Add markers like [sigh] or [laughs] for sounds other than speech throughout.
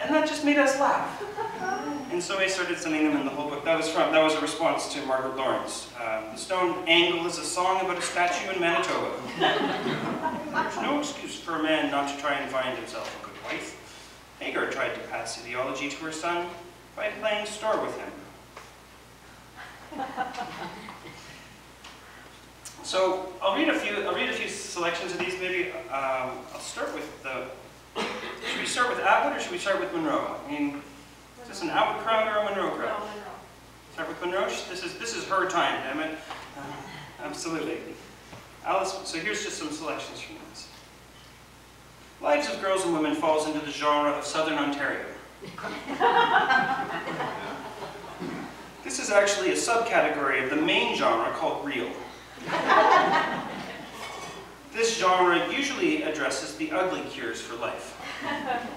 And that just made us laugh. [laughs] And so I started sending them in the whole book. That was from that was a response to Margaret Laurence. Um, the Stone Angle is a song about a statue in Manitoba. There's no excuse for a man not to try and find himself a good wife. Hagar tried to pass ideology to her son by playing store with him. So I'll read a few. I'll read a few selections of these. Maybe um, I'll start with the. Should we start with Atwood or should we start with Munro? I mean, is this an Atwood crowd or a Munro crowd? Start with Munro. This is this is her time, damn it. Uh, absolutely. Alice. So here's just some selections from this. Lives of Girls and Women falls into the genre of Southern Ontario. this is actually a subcategory of the main genre called real. Genre usually addresses the ugly cures for life. [laughs]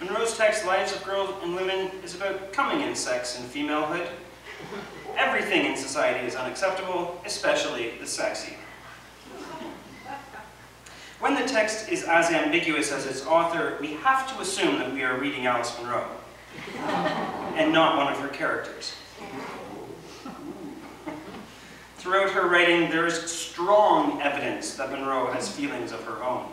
Munro's text, Lives of Girls and Women, is about coming in sex and femalehood. Everything in society is unacceptable, especially the sexy. When the text is as ambiguous as its author, we have to assume that we are reading Alice Munro, and not one of her characters. Throughout her writing, there is strong evidence that Munro has feelings of her own.